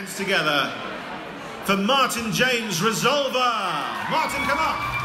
hands together for Martin James Resolver. Martin, come up.